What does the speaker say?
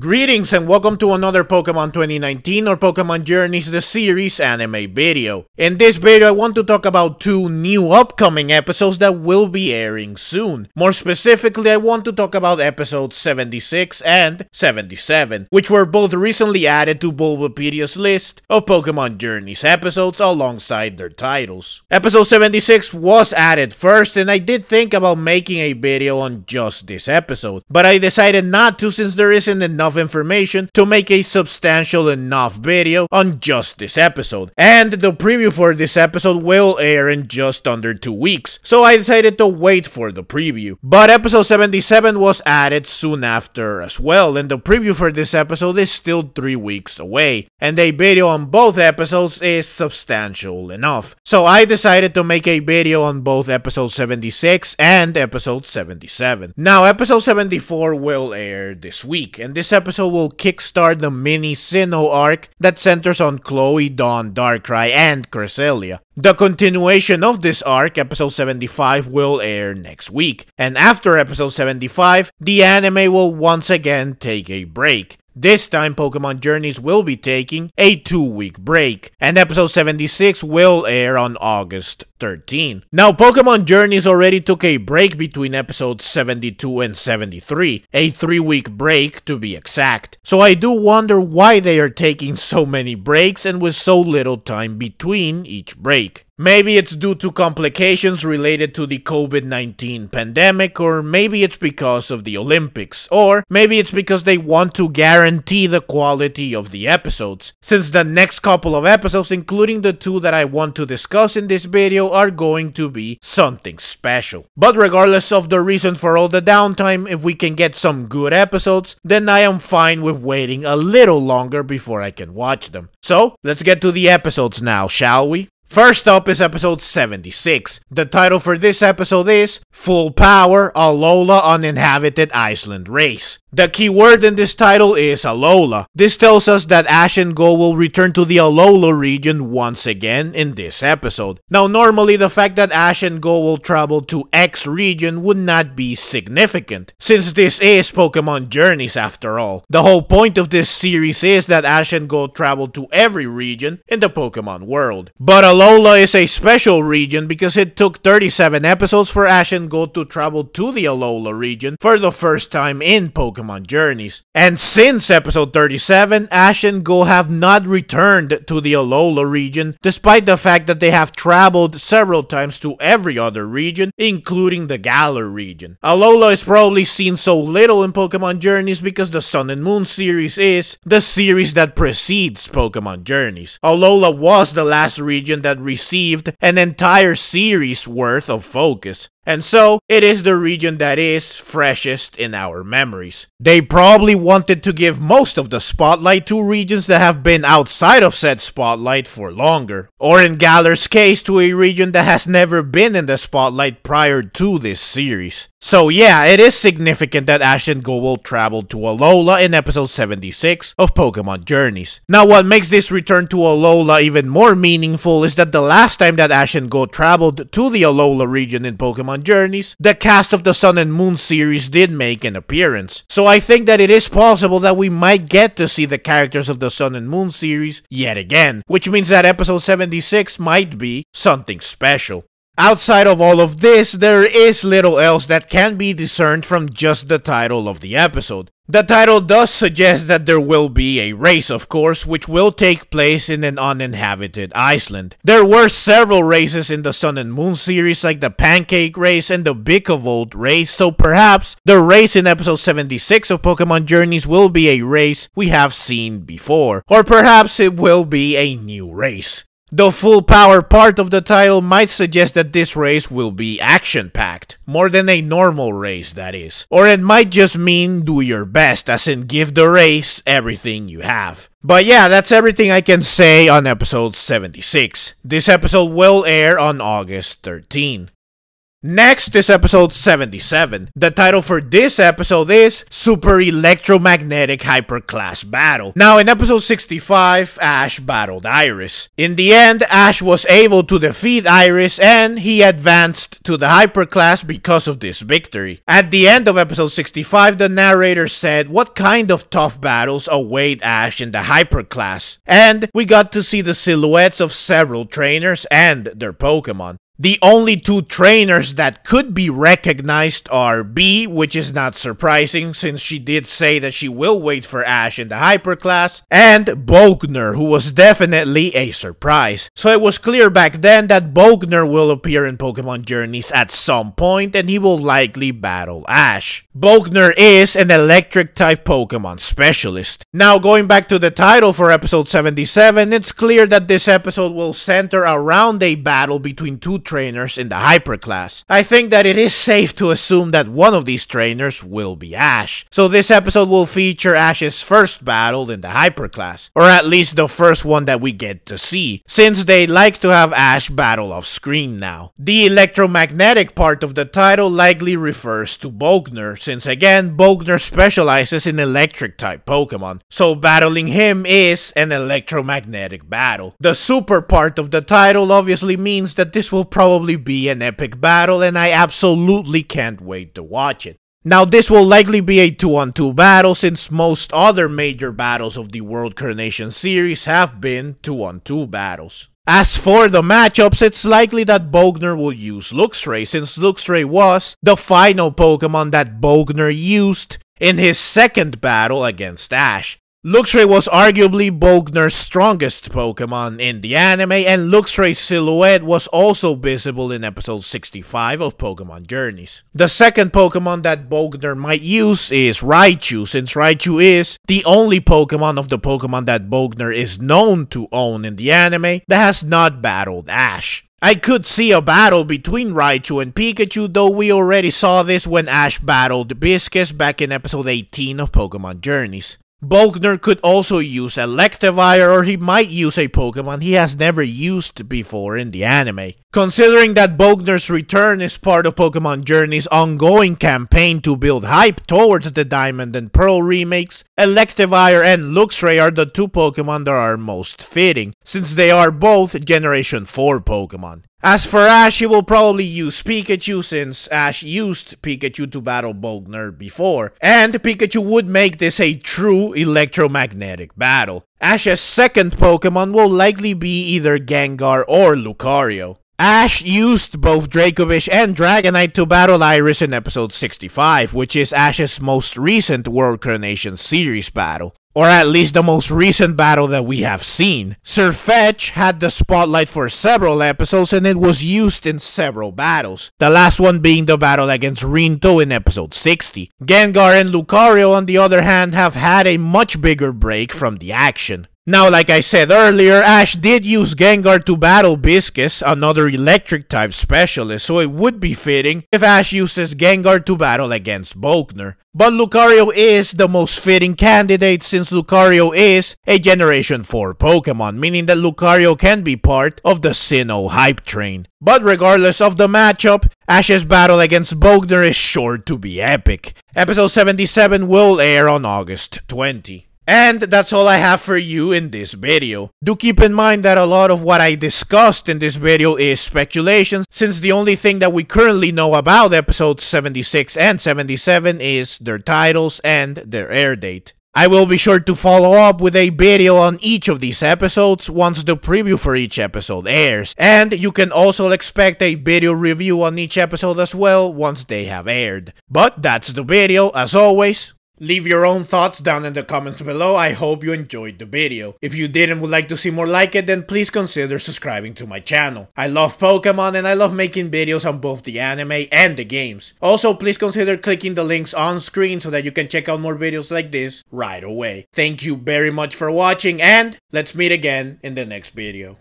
Greetings and welcome to another Pokemon 2019 or Pokemon Journeys the series anime video. In this video I want to talk about two new upcoming episodes that will be airing soon. More specifically I want to talk about episodes 76 and 77, which were both recently added to Bulbapedia's list of Pokemon Journeys episodes alongside their titles. Episode 76 was added first and I did think about making a video on just this episode, but I decided not to since there isn't enough enough information to make a substantial enough video on just this episode. And the preview for this episode will air in just under two weeks, so I decided to wait for the preview. But episode 77 was added soon after as well, and the preview for this episode is still three weeks away, and a video on both episodes is substantial enough. So I decided to make a video on both episode 76 and episode 77. Now episode 74 will air this week, and this episode will kickstart the mini Sinnoh arc that centers on Chloe, Dawn, Darkrai, and Cresselia. The continuation of this arc, episode 75, will air next week, and after episode 75, the anime will once again take a break. This time, Pokemon Journeys will be taking a two week break, and episode 76 will air on August 13. Now, Pokemon Journeys already took a break between episodes 72 and 73, a three week break to be exact. So I do wonder why they are taking so many breaks and with so little time between each break. Maybe it's due to complications related to the COVID-19 pandemic, or maybe it's because of the Olympics, or maybe it's because they want to guarantee the quality of the episodes, since the next couple of episodes, including the two that I want to discuss in this video, are going to be something special. But regardless of the reason for all the downtime, if we can get some good episodes, then I am fine with waiting a little longer before I can watch them. So, let's get to the episodes now, shall we? First up is episode 76. The title for this episode is Full Power Alola Uninhabited Island Race. The key word in this title is Alola. This tells us that Ash and Goh will return to the Alola region once again in this episode. Now normally the fact that Ash and Goh will travel to X region would not be significant, since this is Pokemon Journeys after all. The whole point of this series is that Ash and Goh travel to every region in the Pokemon world. But Alola is a special region because it took 37 episodes for Ash and Goh to travel to the Alola region for the first time in Pokemon Pokemon journeys. And since episode 37, Ash and Goh have not returned to the Alola region, despite the fact that they have traveled several times to every other region, including the Galar region. Alola is probably seen so little in Pokemon Journeys because the Sun and Moon series is the series that precedes Pokemon Journeys. Alola was the last region that received an entire series worth of focus. And so, it is the region that is freshest in our memories. They probably wanted to give most of the spotlight to regions that have been outside of said spotlight for longer, or in Galar's case to a region that has never been in the spotlight prior to this series. So yeah, it is significant that Ash and Goh will travel to Alola in episode 76 of Pokemon Journeys. Now what makes this return to Alola even more meaningful is that the last time that Ash and Goh traveled to the Alola region in Pokemon Journeys, the cast of the Sun and Moon series did make an appearance. So I think that it is possible that we might get to see the characters of the Sun and Moon series yet again, which means that episode 76 might be something special. Outside of all of this, there is little else that can be discerned from just the title of the episode. The title does suggest that there will be a race, of course, which will take place in an uninhabited Iceland. There were several races in the Sun and Moon series, like the Pancake race and the Vikavolt race, so perhaps the race in episode 76 of Pokemon Journeys will be a race we have seen before. Or perhaps it will be a new race. The full power part of the title might suggest that this race will be action packed, more than a normal race that is. Or it might just mean do your best, as in give the race everything you have. But yeah, that's everything I can say on episode 76. This episode will air on August 13. Next is episode 77. The title for this episode is Super Electromagnetic Hyperclass Battle. Now, in episode 65, Ash battled Iris. In the end, Ash was able to defeat Iris and he advanced to the Hyperclass because of this victory. At the end of episode 65, the narrator said what kind of tough battles await Ash in the Hyperclass, and we got to see the silhouettes of several trainers and their Pokemon. The only two trainers that could be recognized are Bea, which is not surprising since she did say that she will wait for Ash in the Hyperclass, and Volkner, who was definitely a surprise. So it was clear back then that Volkner will appear in Pokemon Journeys at some point and he will likely battle Ash. Volkner is an electric type Pokemon specialist. Now going back to the title for episode 77, it's clear that this episode will center around a battle between two trainers in the Hyper class. I think that it is safe to assume that one of these trainers will be Ash. So this episode will feature Ash's first battle in the Hyper class, or at least the first one that we get to see, since they like to have Ash battle off screen now. The electromagnetic part of the title likely refers to Volkner, since again, Volkner specializes in electric type Pokemon, so battling him is an electromagnetic battle. The super part of the title obviously means that this will probably be an epic battle and I absolutely can't wait to watch it. Now this will likely be a 2 on 2 battle since most other major battles of the World Coronation series have been 2 on 2 battles. As for the matchups, it's likely that Volkner will use Luxray since Luxray was the final Pokemon that Volkner used in his second battle against Ash. Luxray was arguably Volkner's strongest Pokemon in the anime, and Luxray's silhouette was also visible in episode 65 of Pokemon Journeys. The second Pokemon that Volkner might use is Raichu, since Raichu is the only Pokemon of the Pokemon that Volkner is known to own in the anime that has not battled Ash. I could see a battle between Raichu and Pikachu, though we already saw this when Ash battled Biscus back in episode 18 of Pokemon Journeys. Volkner could also use Electivire or he might use a Pokemon he has never used before in the anime. Considering that Volkner's return is part of Pokemon Journey's ongoing campaign to build hype towards the Diamond and Pearl remakes, Electivire and Luxray are the two Pokemon that are most fitting, since they are both Generation 4 Pokemon. As for Ash, he will probably use Pikachu since Ash used Pikachu to battle Volkner before, and Pikachu would make this a true electromagnetic battle. Ash's second Pokemon will likely be either Gengar or Lucario. Ash used both Dracovish and Dragonite to battle Iris in episode 65, which is Ash's most recent World Coronation series battle or at least the most recent battle that we have seen. Sirfetch'd had the spotlight for several episodes and it was used in several battles, the last one being the battle against Rinto in episode 60. Gengar and Lucario on the other hand have had a much bigger break from the action. Now, like I said earlier, Ash did use Gengar to battle Biscus, another electric type specialist, so it would be fitting if Ash uses Gengar to battle against Volkner. But Lucario is the most fitting candidate since Lucario is a Generation 4 Pokemon, meaning that Lucario can be part of the Sinnoh hype train. But regardless of the matchup, Ash's battle against Volkner is sure to be epic. Episode 77 will air on August 20. And that's all I have for you in this video. Do keep in mind that a lot of what I discussed in this video is speculation, since the only thing that we currently know about episodes 76 and 77 is their titles and their air date. I will be sure to follow up with a video on each of these episodes once the preview for each episode airs, and you can also expect a video review on each episode as well once they have aired. But that's the video, as always, Leave your own thoughts down in the comments below, I hope you enjoyed the video. If you did and would like to see more like it, then please consider subscribing to my channel. I love Pokemon and I love making videos on both the anime and the games. Also, please consider clicking the links on screen so that you can check out more videos like this right away. Thank you very much for watching and let's meet again in the next video.